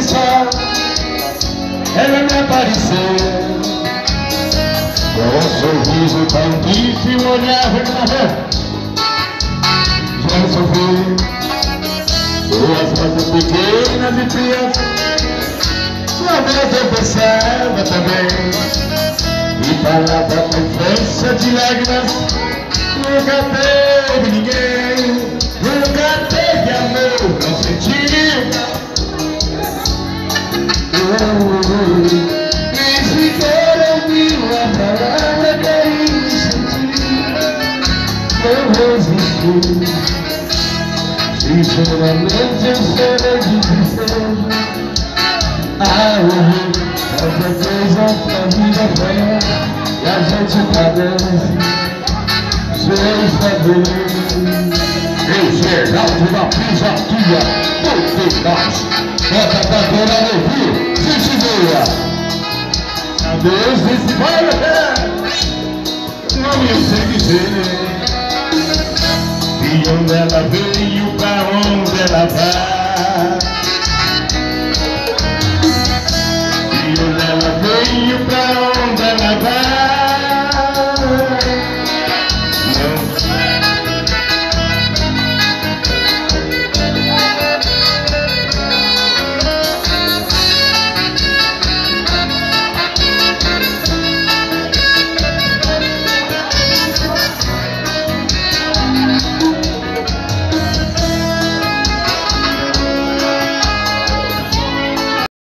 pensar Ela me apareceu. Com um sorriso tão difícil um olhar Já sofri Duas rosas pequenas e frias. Sua vez eu pensava também. E falava com força de lágrimas. Nunca teve Sinceramente eu sei de tristeza Ah, ouvir qualquer coisa pra vida fora E a gente padece Sem saber Esse é alto da pisadinha Muito mais Bota pra fora Deus disse, vai até Não me sei dizer De onde ela veio, pra onde ela vai? De onde ela veio, pra onde